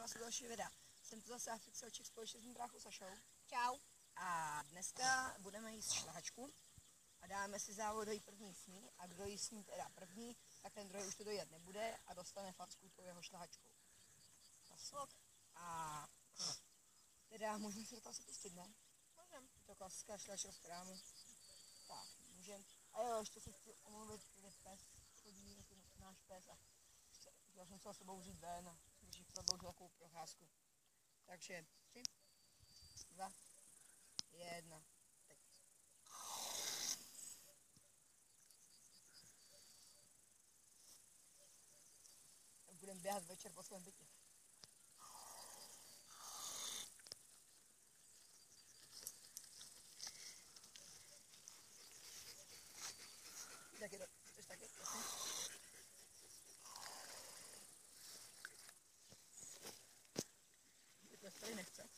vás u dalšího videa. Jsem tu zase Africe oček společně s mým bráchou Sašou. Čau. A dneska budeme jíst šlahačku a dáme si závodový první sní a kdo jí sní teda první, tak ten druhý už to dojet nebude a dostane facku tou jeho šlahačkou. Zase. A teda můžeme si do toho asi pustit, ne? Můžem. Je to klasická šlahačka z krámu. Tak, můžem. A jo, ještě se chci omluvit, že pes chodí, náš pes a chtěl jsem se s sebou vzít ven a když prodloužil takovou procházku. Takže tři, dva, jedna, teď. Budeme běhat večer po svém bytě. Tak je to, chceš taky? Jasně. Teď tady nechce.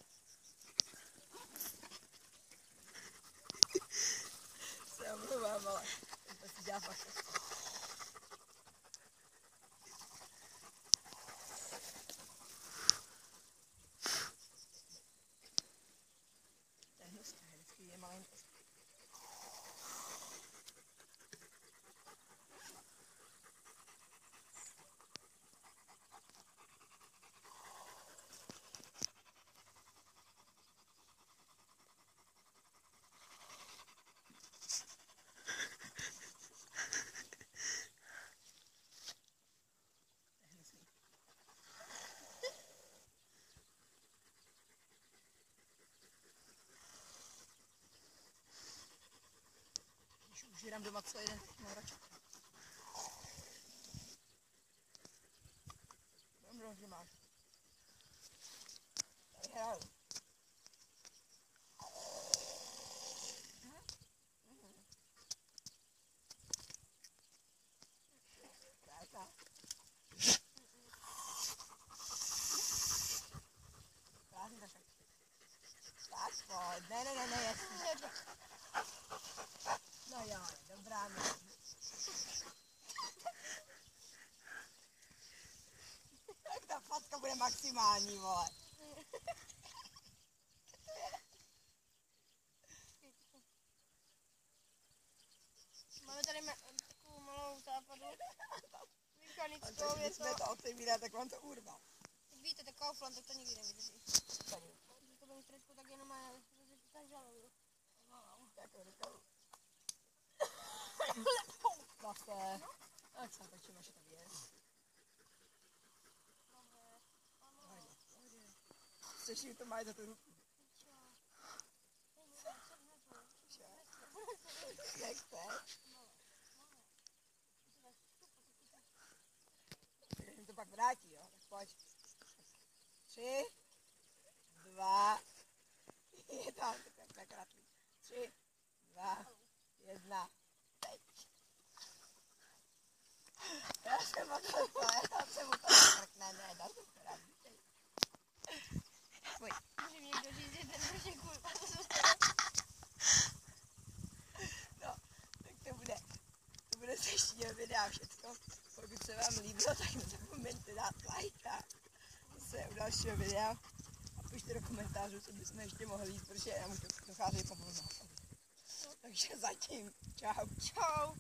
Se omlouvám, ale to si dělá fakt. To je hnusné, vždycky je malý pes. To je hnusný. Jdem doma celý den, tak mám radši. Dobrý, že máš. Tady hraju. Krása. Krásný tašek. Tak pojď, ne, ne, ne, ne, jasně. No jo, dobrá no. Tak ta facka bude maximální, vole. Máme tady takovou malou západu. Mechanickou to. jsme to otevírat, tak vám to urval. Jak víte, tak Kaufland, tak to nikdy nevydrží. Když to bude trošku, tak jenom má tak žaluju. jako rukou. Zase. Tak se točím, až to je. Chceš jí to mají za tu ruku? Čo? Jak chceš? Takže mi to pak vrátí, jo? Tak pojď. Tři, dva, jedna, tak tak ratlí. Tři, dva, jedna, teď. Já jsem o to, já jsem o to krkne, ne, dá to teda. Pojď. Může mi někdo říct, že ten nožek kurva, to jsou No, tak to bude, to bude z videa všecko. Pokud se vám líbilo, tak nezapomeňte dát like a se u dalšího videa. A pište do komentářů, co bychom ještě mohli jít, protože nám už dochází pomalu na. Takže zatím, čau. Čau.